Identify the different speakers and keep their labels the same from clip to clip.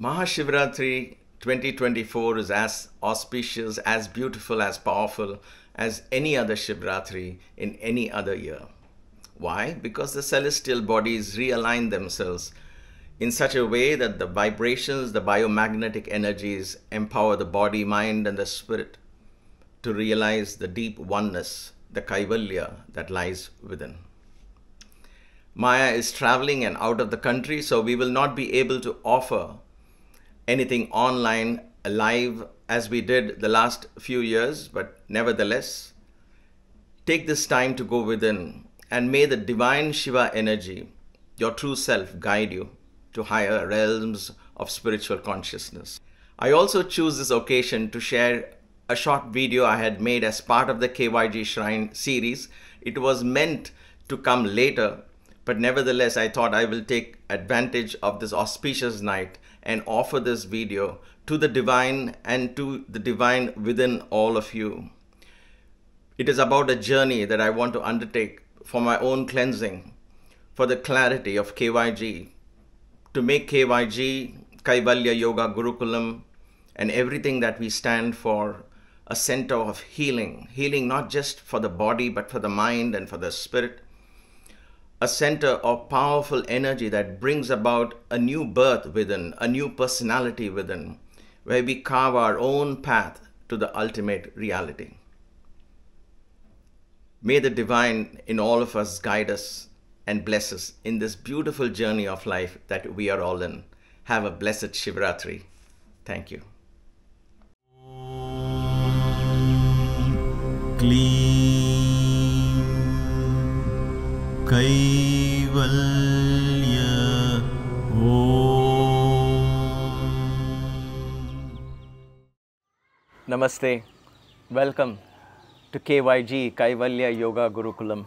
Speaker 1: Mahashivratri 2024 is as auspicious, as beautiful, as powerful as any other Shivratri in any other year. Why? Because the celestial bodies realign themselves in such a way that the vibrations, the biomagnetic energies empower the body, mind, and the spirit to realize the deep oneness, the Kaivalya that lies within. Maya is traveling and out of the country, so we will not be able to offer anything online live as we did the last few years, but nevertheless, take this time to go within and may the divine Shiva energy, your true self, guide you to higher realms of spiritual consciousness. I also choose this occasion to share a short video I had made as part of the KYG Shrine series. It was meant to come later, but nevertheless, I thought I will take advantage of this auspicious night and offer this video to the divine and to the divine within all of you. It is about a journey that I want to undertake for my own cleansing, for the clarity of KYG, to make KYG, Kaivalya Yoga Gurukulam, and everything that we stand for a center of healing. Healing not just for the body, but for the mind and for the spirit. A center of powerful energy that brings about a new birth within, a new personality within, where we carve our own path to the ultimate reality. May the divine in all of us guide us and bless us in this beautiful journey of life that we are all in. Have a blessed Shivratri. Thank you.
Speaker 2: क्लीं कैवल्य ॐ
Speaker 1: Namaste. Welcome to KYG Kaivalya Yoga Gurukulam.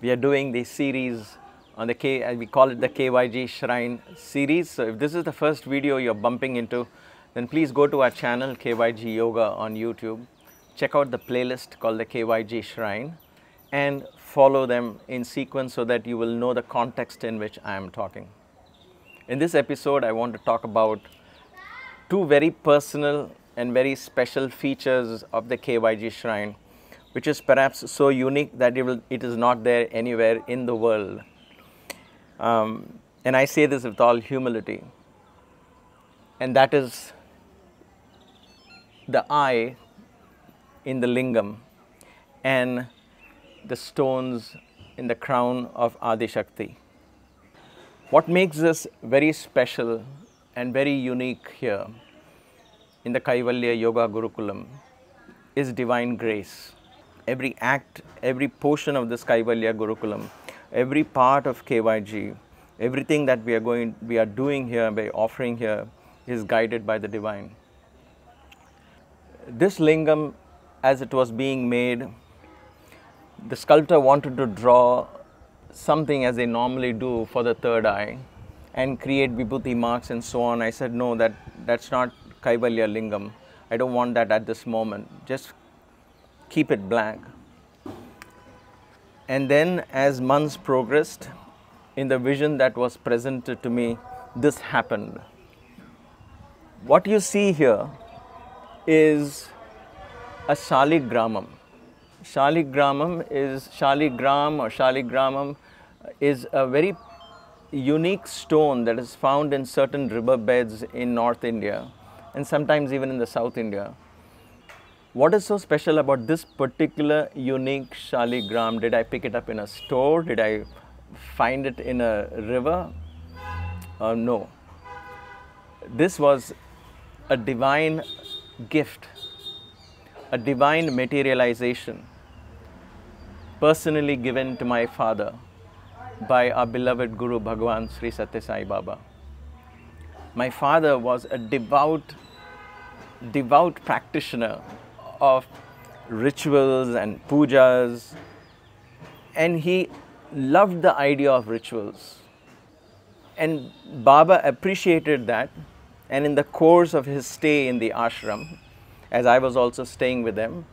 Speaker 1: We are doing the series on the K, uh, we call it the KYG Shrine series. So if this is the first video you're bumping into, then please go to our channel KYG Yoga on YouTube. Check out the playlist called the KYG Shrine and follow them in sequence so that you will know the context in which I am talking. In this episode, I want to talk about two very personal and very special features of the KYG shrine, which is perhaps so unique that it, will, it is not there anywhere in the world. Um, and I say this with all humility, and that is the eye in the lingam and the stones in the crown of Adi Shakti. What makes this very special and very unique here in the Kaivalya Yoga Gurukulam is divine grace. Every act, every portion of this Kaivalya Gurukulam, every part of KYG, everything that we are going, we are doing here by offering here is guided by the divine. This lingam, as it was being made, the sculptor wanted to draw something as they normally do for the third eye and create vibhuti marks and so on. I said, no, that, that's not Kaivalya Lingam. I don't want that at this moment. Just keep it blank. And then, as months progressed, in the vision that was presented to me, this happened. What you see here is a shaligramam. Shaligramam is shaligram or shaligramam is a very unique stone that is found in certain river beds in North India and sometimes even in the South India. What is so special about this particular unique shaligram? Did I pick it up in a store? Did I find it in a river? Uh, no. This was a divine gift, a divine materialization personally given to my father by our beloved Guru Bhagwan Sri Satya Sai Baba. My father was a devout, devout practitioner of rituals and pujas, and he loved the idea of rituals. And Baba appreciated that, and in the course of his stay in the ashram, as I was also staying with them,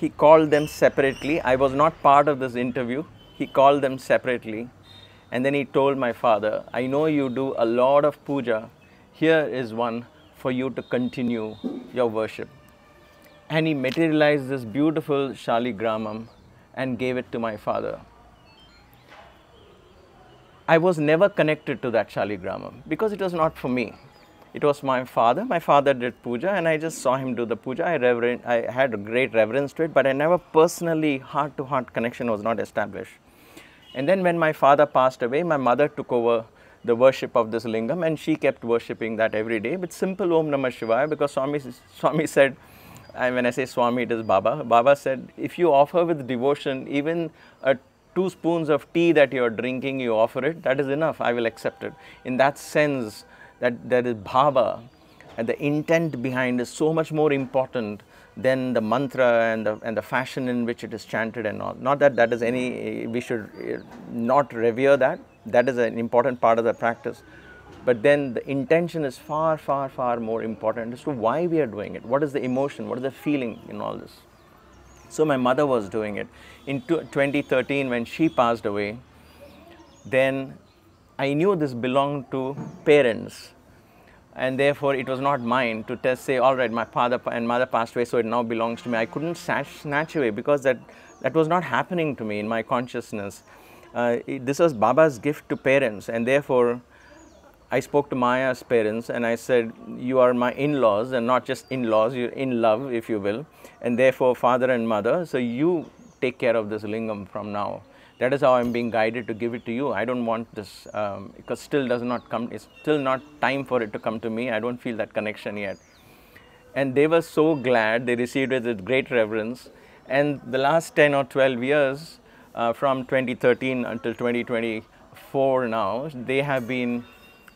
Speaker 1: he called them separately. I was not part of this interview. He called them separately. And then he told my father, I know you do a lot of puja here is one for you to continue your worship. And he materialized this beautiful Shaligramam and gave it to my father. I was never connected to that Shaligramam because it was not for me. It was my father. My father did puja and I just saw him do the puja. I, I had a great reverence to it, but I never personally, heart to heart connection was not established. And then when my father passed away, my mother took over the worship of this lingam and she kept worshipping that every day with simple Om Namah Shivaya because Swami, Swami said, and when I say Swami, it is Baba. Baba said, if you offer with devotion even a two spoons of tea that you are drinking, you offer it, that is enough, I will accept it. In that sense, that there is bhava and the intent behind is so much more important than the mantra and the, and the fashion in which it is chanted and all. Not that that is any, we should eh, not revere that, that is an important part of the practice. But then the intention is far, far, far more important as to why we are doing it. What is the emotion? What is the feeling in all this? So my mother was doing it. In 2013, when she passed away, then I knew this belonged to parents. And therefore, it was not mine to test, say, all right, my father and mother passed away, so it now belongs to me. I couldn't snatch away because that, that was not happening to me in my consciousness. Uh, it, this was Baba's gift to parents, and therefore, I spoke to Maya's parents and I said, You are my in laws, and not just in laws, you're in love, if you will, and therefore father and mother. So you take care of this lingam from now. That is how I'm being guided to give it to you. I don't want this um, because still does not come. It's still not time for it to come to me. I don't feel that connection yet. And they were so glad. They received it with great reverence. And the last 10 or 12 years, uh, from 2013 until 2024 now, they have been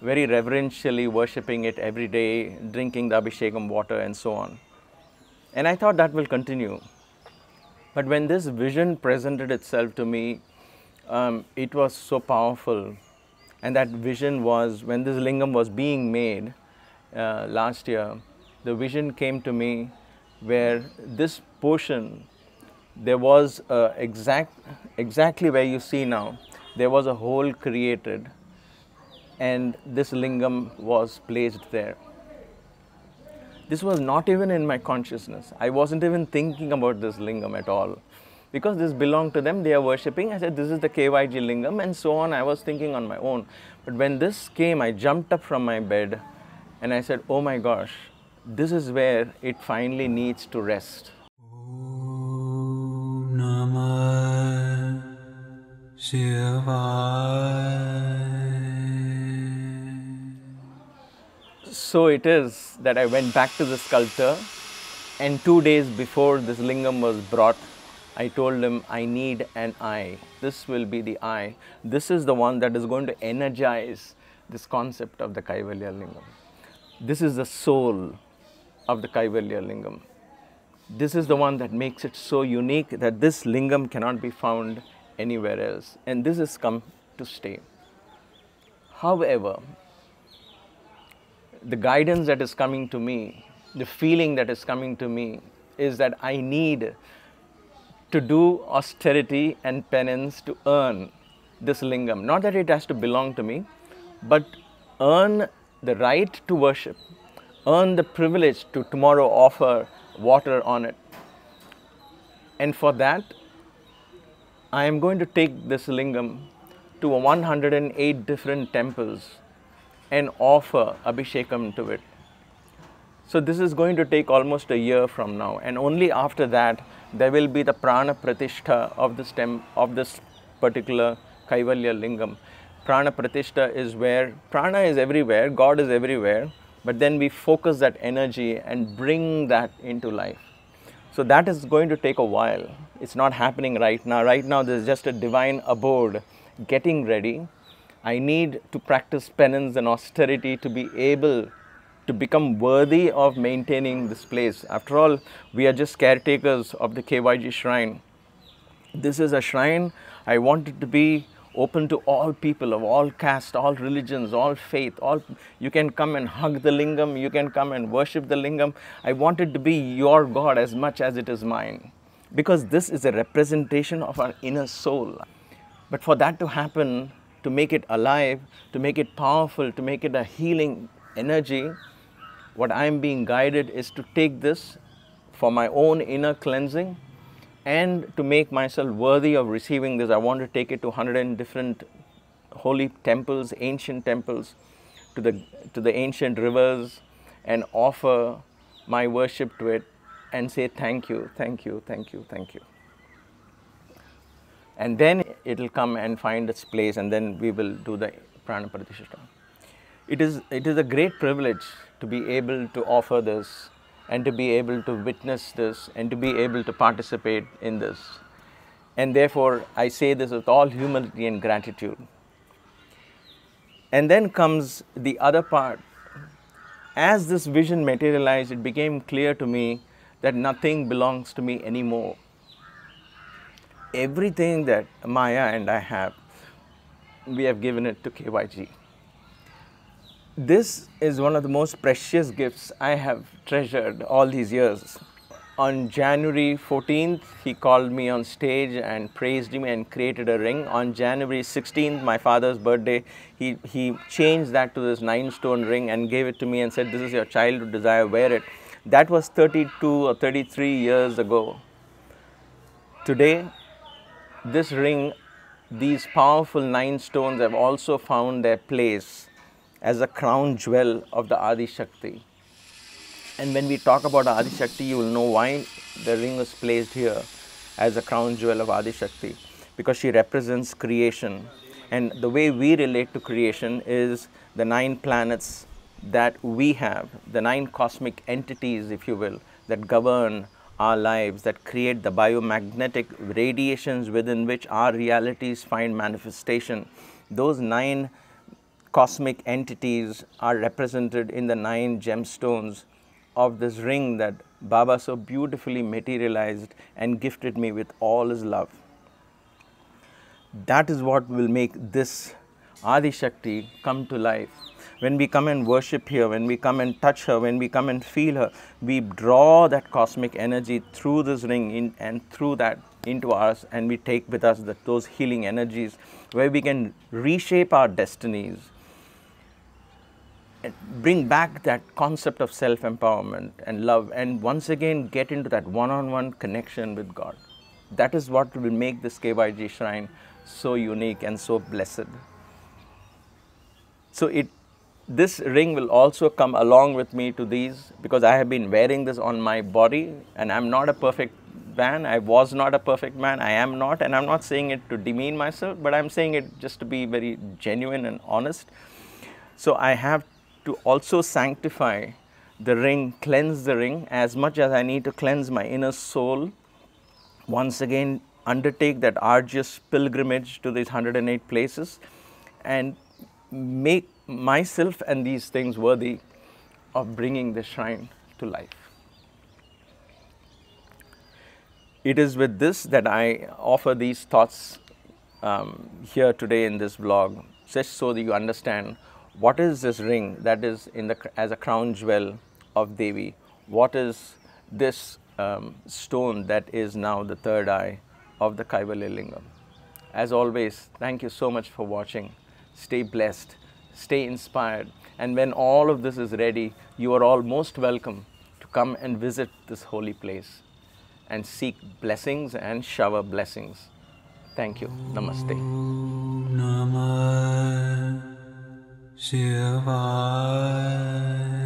Speaker 1: very reverentially worshipping it every day, drinking the Abhishekam water and so on. And I thought that will continue. But when this vision presented itself to me, um, it was so powerful. And that vision was when this lingam was being made uh, last year, the vision came to me where this portion, there was uh, exact, exactly where you see now, there was a hole created and this lingam was placed there. This was not even in my consciousness. I wasn't even thinking about this lingam at all. Because this belonged to them, they are worshipping. I said, This is the KYG lingam, and so on. I was thinking on my own. But when this came, I jumped up from my bed and I said, Oh my gosh, this is where it finally needs to rest. So it is that I went back to the sculptor, and two days before this lingam was brought, I told him, I need an eye. This will be the eye. This is the one that is going to energize this concept of the Kaivalya lingam. This is the soul of the Kaivalya lingam. This is the one that makes it so unique that this lingam cannot be found anywhere else. And this has come to stay. However, the guidance that is coming to me, the feeling that is coming to me is that I need to do austerity and penance to earn this lingam. Not that it has to belong to me, but earn the right to worship, earn the privilege to tomorrow offer water on it. And for that, I am going to take this lingam to 108 different temples and offer Abhishekam to it. So this is going to take almost a year from now and only after that there will be the prana pratishtha of this, stem of this particular Kaivalya lingam. Prana pratishtha is where prana is everywhere, God is everywhere, but then we focus that energy and bring that into life. So that is going to take a while. It's not happening right now. Right now, there's just a divine abode getting ready I need to practice penance and austerity to be able to become worthy of maintaining this place. After all, we are just caretakers of the KYG shrine. This is a shrine I want it to be open to all people of all caste, all religions, all faith. All you can come and hug the lingam, you can come and worship the lingam. I want it to be your God as much as it is mine, because this is a representation of our inner soul. But for that to happen, to make it alive, to make it powerful, to make it a healing energy, what I'm being guided is to take this for my own inner cleansing and to make myself worthy of receiving this. I want to take it to 100 different holy temples, ancient temples, to the, to the ancient rivers, and offer my worship to it and say thank you, thank you, thank you, thank you. And then it'll come and find its place, and then we will do the prana. It is, it is a great privilege to be able to offer this and to be able to witness this and to be able to participate in this. And therefore, I say this with all humility and gratitude. And then comes the other part. As this vision materialized, it became clear to me that nothing belongs to me anymore. Everything that Maya and I have, we have given it to KYG. This is one of the most precious gifts I have treasured all these years on January 14th, he called me on stage and praised me and created a ring. On January 16th, my father's birthday, he, he changed that to this nine stone ring and gave it to me and said, This is your childhood desire, wear it. That was 32 or 33 years ago. Today, this ring, these powerful nine stones have also found their place as a crown jewel of the Adi Shakti. And when we talk about Adi Shakti, you will know why the ring was placed here as a crown jewel of Adi Shakti because she represents creation. And the way we relate to creation is the nine planets that we have, the nine cosmic entities, if you will, that govern our lives, that create the biomagnetic radiations within which our realities find manifestation. Those nine cosmic entities are represented in the nine gemstones of this ring that Baba so beautifully materialized and gifted me with all his love. That is what will make this Adi Shakti come to life. When we come and worship here, when we come and touch her, when we come and feel her, we draw that cosmic energy through this ring in, and through that into us, and we take with us the, those healing energies where we can reshape our destinies bring back that concept of self empowerment and love, and once again get into that one on one connection with God. That is what will make this KYG shrine so unique and so blessed. So, it this ring will also come along with me to these because I have been wearing this on my body and I'm not a perfect man. I was not a perfect man. I am not, and I'm not saying it to demean myself, but I'm saying it just to be very genuine and honest. So I have to also sanctify the ring, cleanse the ring as much as I need to cleanse my inner soul. Once again, undertake that arduous pilgrimage to these 108 places and make myself and these things worthy of bringing the shrine to life. It is with this that I offer these thoughts um, here today in this vlog, just so that you understand what is this ring that is in the as a crown jewel of Devi? What is this um, stone that is now the third eye of the Kaivalya Lingam? As always, thank you so much for watching. Stay blessed, stay inspired, and when all of this is ready, you are all most welcome to come and visit this holy place and seek blessings and shower blessings. Thank you. Namaste. Namah. 小白